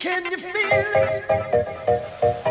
Can you feel it?